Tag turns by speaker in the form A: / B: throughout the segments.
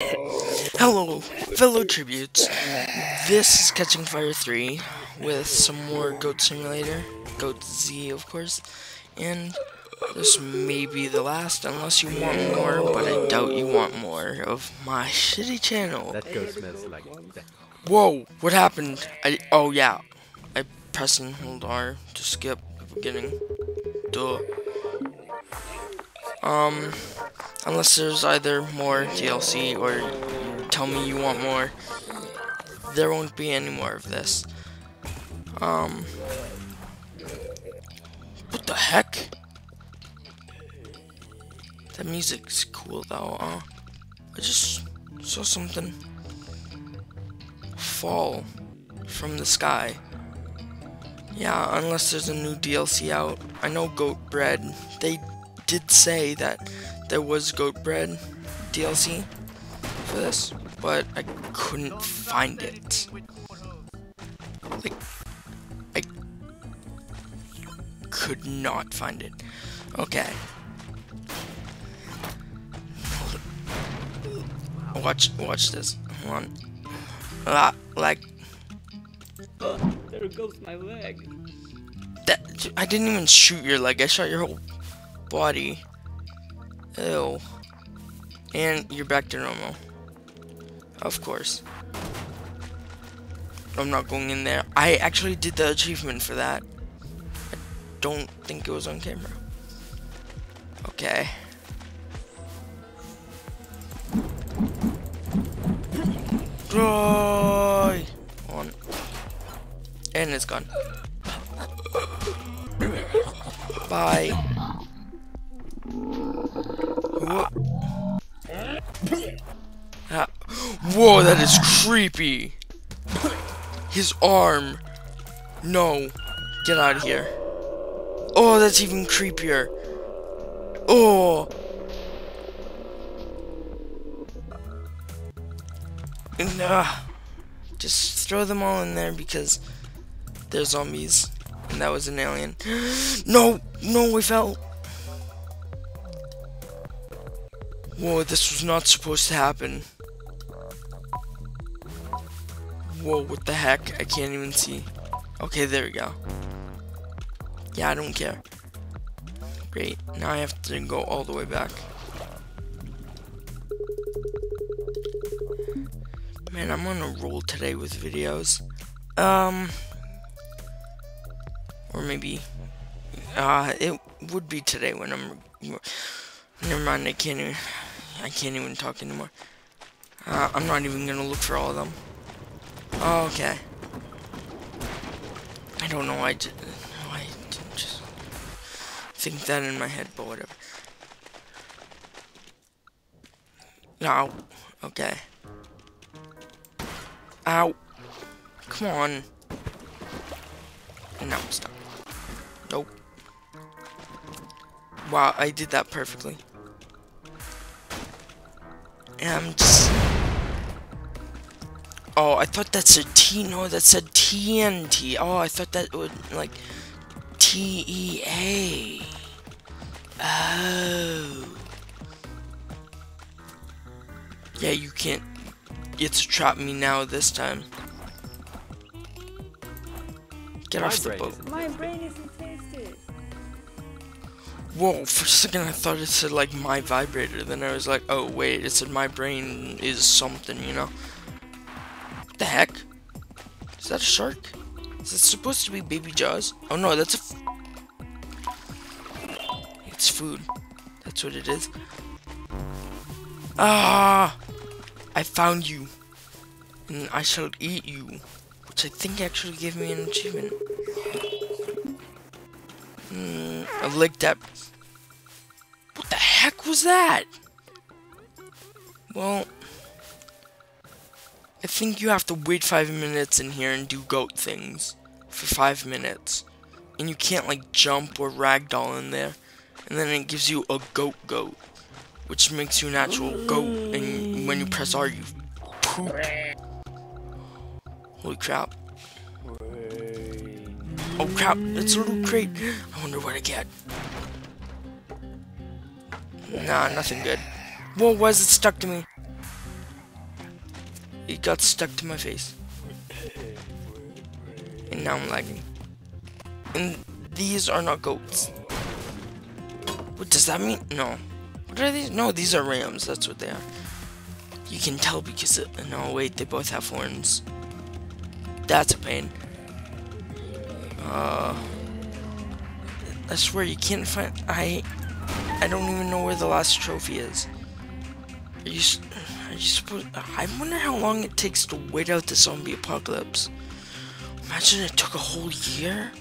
A: Hello, fellow tributes. This is Catching Fire 3 with some more Goat Simulator. Goat Z, of course. And this may be the last, unless you want more, but I doubt you want more of my shitty channel.
B: That ghost smells like that.
A: Whoa, what happened? I, oh yeah, I press and hold R to skip the beginning. Duh. Um, unless there's either more DLC or tell me you want more, there won't be any more of this. Um, what the heck? That music's cool though, uh, I just saw something fall from the sky. Yeah, unless there's a new DLC out. I know Goat Bread, they did say that there was Goat Bread DLC for this, but I couldn't find it. Like, I could not find it. Okay. Watch, watch this. Hold on. Ah, like
C: There goes my leg.
A: that. I didn't even shoot your leg. I shot your whole body. Ew. And you're back to normal. Of course. I'm not going in there. I actually did the achievement for that. I don't think it was on camera. Okay. Die! On. And it's gone. Bye. Whoa. Ah. Whoa, that is creepy. His arm. No. Get out of here. Oh, that's even creepier. Oh. Nah. Just throw them all in there because they're zombies. And that was an alien. no! No, we fell! Whoa, this was not supposed to happen. Whoa, what the heck? I can't even see. Okay, there we go. Yeah, I don't care. Great, now I have to go all the way back. Man, I'm on a roll today with videos. Um, or maybe, uh, it would be today when I'm. Never mind, I can't even. I can't even talk anymore. Uh, I'm not even gonna look for all of them. Oh, okay. I don't know why I did. Why I didn't just think that in my head, but whatever. No. Okay. Ow. Come on. No, stop. Nope. Wow, I did that perfectly. And I'm just... Oh, I thought that said T. No, that said TNT. Oh, I thought that would, like, T-E-A. Oh. Yeah, you can't get to trap me now this time. Get
B: My
A: off the boat.
D: My brain isn't tasted.
A: Whoa, for a second I thought it said like my vibrator, then I was like, oh wait, it said my brain is something, you know? What the heck? Is that a shark? Is it supposed to be baby jaws? Oh no, that's a. It's food. That's what it is. Ah! I found you. And I shall eat you. Which I think actually gave me an achievement. Hmm, I licked that. What the heck was that? Well, I think you have to wait five minutes in here and do goat things for five minutes. And you can't like jump or ragdoll in there. And then it gives you a goat goat. Which makes you an actual goat. And when you press R, you poop. Holy crap. Oh crap, it's a little crate. I wonder what I get. Nah, nothing good. Whoa, why is it stuck to me? It got stuck to my face. And now I'm lagging. And these are not goats. What does that mean? No. What are these? No, these are rams. That's what they are. You can tell because it, no, wait, they both have horns. That's a pain. Uh, I swear you can't find. I, I don't even know where the last trophy is. Are you? You supposed? I wonder how long it takes to wait out the zombie apocalypse. Imagine it took a whole year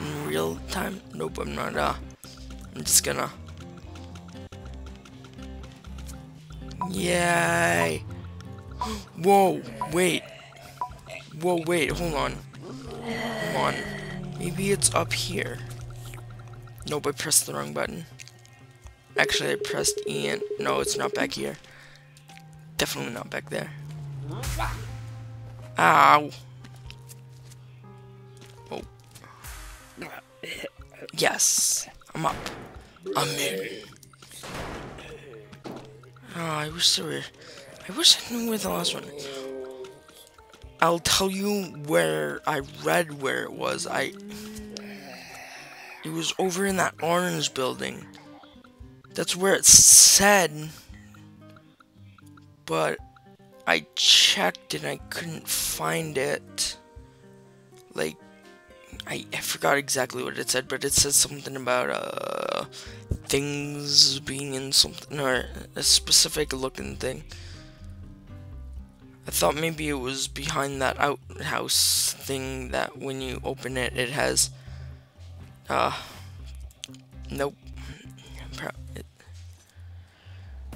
A: in real time. Nope, I'm not. Uh, I'm just gonna. Yay! Whoa! Wait. Whoa! Wait. Hold on. Hold on. Maybe it's up here. Nope, I pressed the wrong button. Actually, I pressed E and... No, it's not back here. Definitely not back there. Ow. Oh. Yes. I'm up. I'm in. Oh, I wish there were... I wish I knew where the last one... I'll tell you where I read where it was. I... It was over in that orange building. That's where it said. But I checked and I couldn't find it. Like, I, I forgot exactly what it said, but it said something about uh things being in something or a specific looking thing. I thought maybe it was behind that outhouse thing that when you open it, it has uh, nope. It,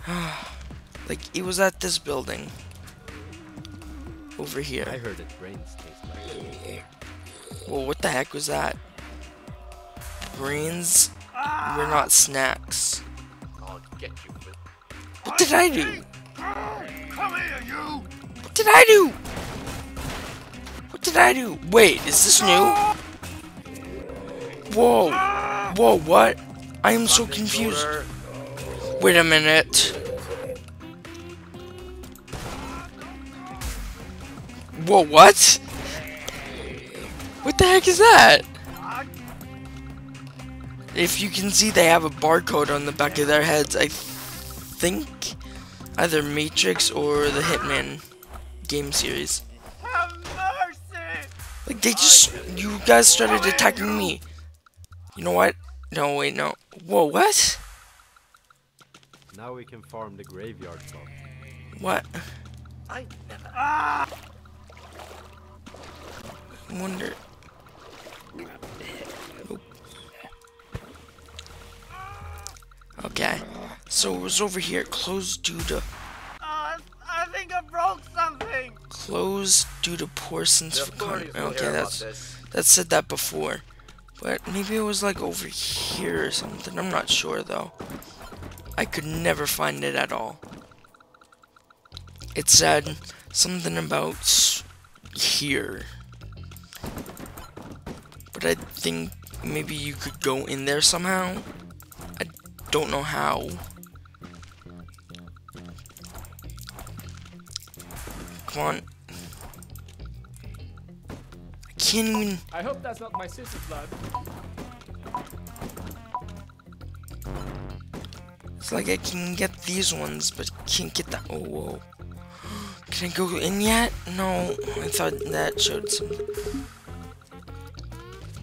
A: like, it was at this building. Over here.
B: I heard it brains taste like
A: Well, what the heck was that? Brains ah! were not snacks.
B: I'll get you with
A: What did I do?
C: Come here, you!
A: What did I do? What did I do? Wait, is this new? Ah! Whoa. Ah! Whoa, what? I am so confused. Wait a minute. Whoa, what? What the heck is that? If you can see, they have a barcode on the back of their heads. I think either Matrix or the Hitman game series. Like, they just, you guys started attacking me. You know what? No, wait, no. Whoa, what?
B: Now we can farm the graveyard song.
A: What?
B: I never.
A: I wonder. Nope. Okay. So it was over here. Closed due to
C: Uh, I think I broke something!
A: closed due to poor sense
B: The
A: of con- Okay,
B: hear about
A: that's that said that before, but maybe it was like over here or something. I'm not sure though. I could never find it at all. It said something about here, but I think maybe you could go in there somehow. I don't know how. Come on. I can't even.
D: I hope that's not my sister's blood.
A: It's like I can get these ones, but can't get that. Oh, whoa. Can I go in yet? No, I thought that showed some.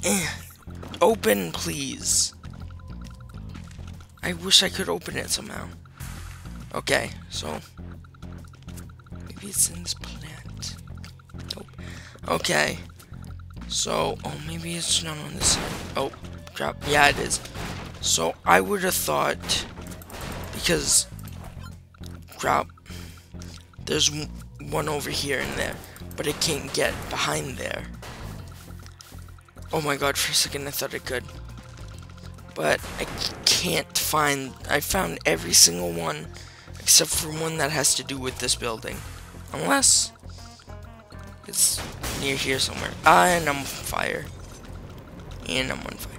A: Open, please. I wish I could open it somehow. Okay, so. Maybe it's in this plant. Nope. Okay. So, oh, maybe it's not on this side. Oh, crap. Yeah, it is. So, I would have thought because crap there's one over here and there but it can't get behind there oh my god for a second I thought I could but I can't find I found every single one except for one that has to do with this building unless it's near here somewhere ah, and I'm on fire and I'm on fire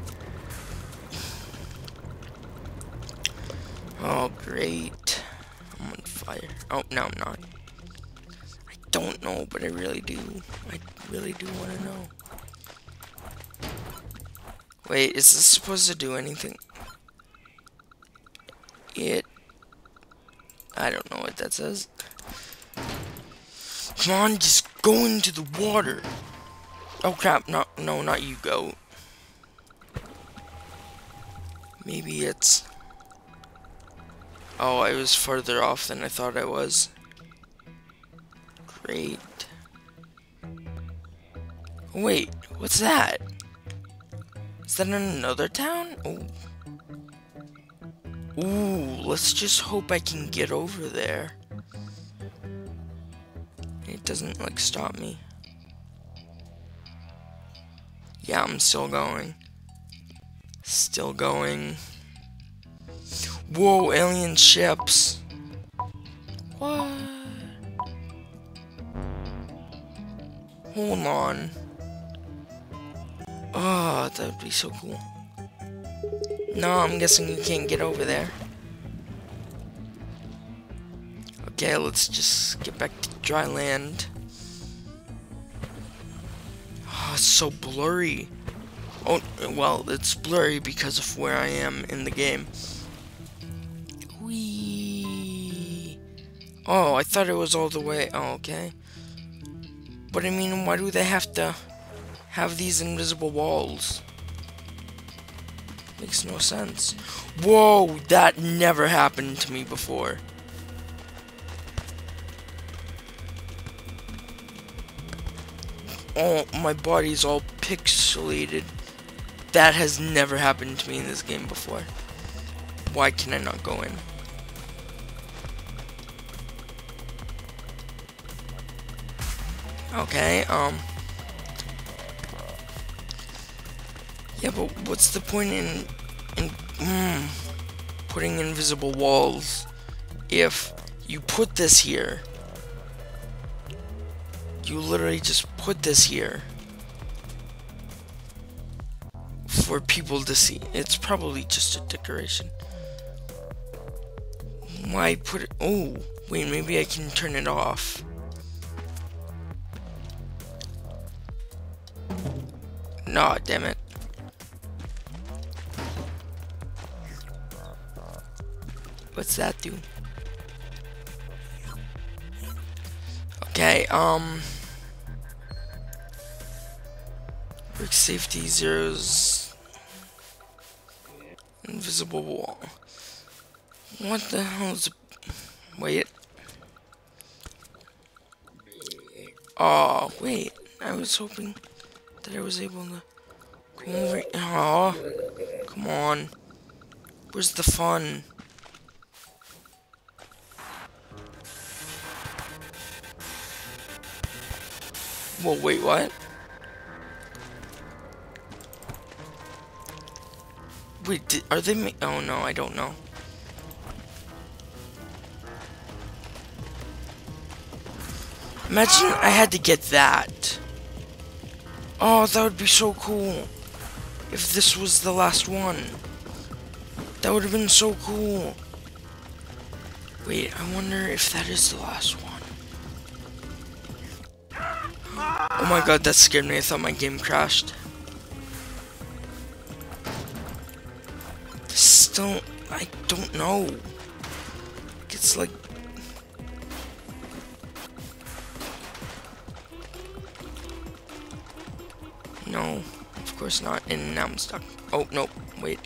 A: Oh, great. I'm on fire. Oh, no, I'm not. I don't know, but I really do. I really do want to know. Wait, is this supposed to do anything? It... I don't know what that says. Come on, just go into the water. Oh crap, no, no, not you, goat. Maybe it's... Oh, I was further off than I thought I was. Great. Wait, what's that? Is that in another town? Oh. Ooh, let's just hope I can get over there. It doesn't, like, stop me. Yeah, I'm still going. Still going. Whoa, alien ships. What? Hold on. Oh, that would be so cool. No, I'm guessing you can't get over there. Okay, let's just get back to dry land. Oh, it's so blurry. Oh, well, it's blurry because of where I am in the game. Oh, I thought it was all the way. Oh, okay. But I mean, why do they have to have these invisible walls? Makes no sense. Whoa, that never happened to me before. Oh, my body's all pixelated. That has never happened to me in this game before. Why can I not go in? Okay, um... Yeah, but what's the point in... in mm, putting invisible walls if you put this here? You literally just put this here for people to see. It's probably just a decoration. Why put it? Oh, wait, maybe I can turn it off. Nah, damn it. What's that do? Okay, um... Brick safety zeros. Invisible wall. What the hell is... Wait. Oh, wait. I was hoping that I was able to come over. Oh, come on. Where's the fun? Well, wait, what? Wait, did, are they Oh no, I don't know. Imagine I had to get that. Oh, that would be so cool. If this was the last one. That would have been so cool. Wait, I wonder if that is the last one. Oh my god, that scared me. I thought my game crashed. Still, I don't know. It's like... No, of course not. And now I'm stuck. Oh, no, wait.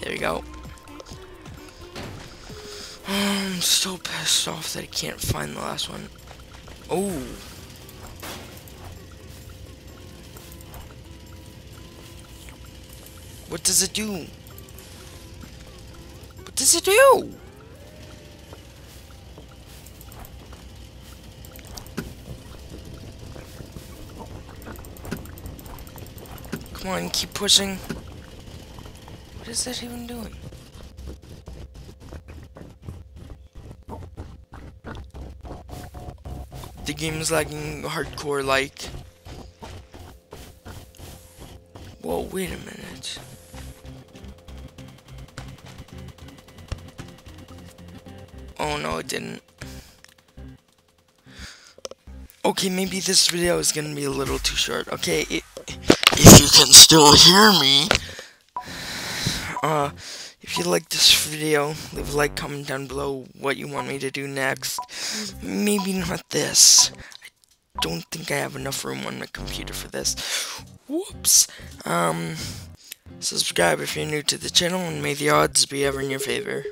A: There you go. I'm so pissed off that I can't find the last one. Oh. What does it do? What does it do? Come on, keep pushing. What is that even doing? The game is lagging hardcore like. Whoa, wait a minute. Oh no, it didn't. Okay, maybe this video is gonna be a little too short. Okay, if you can still hear me, uh, if you like this video, leave a like, comment down below what you want me to do next. Maybe not this. I don't think I have enough room on my computer for this. Whoops. Um, subscribe if you're new to the channel, and may the odds be ever in your favor.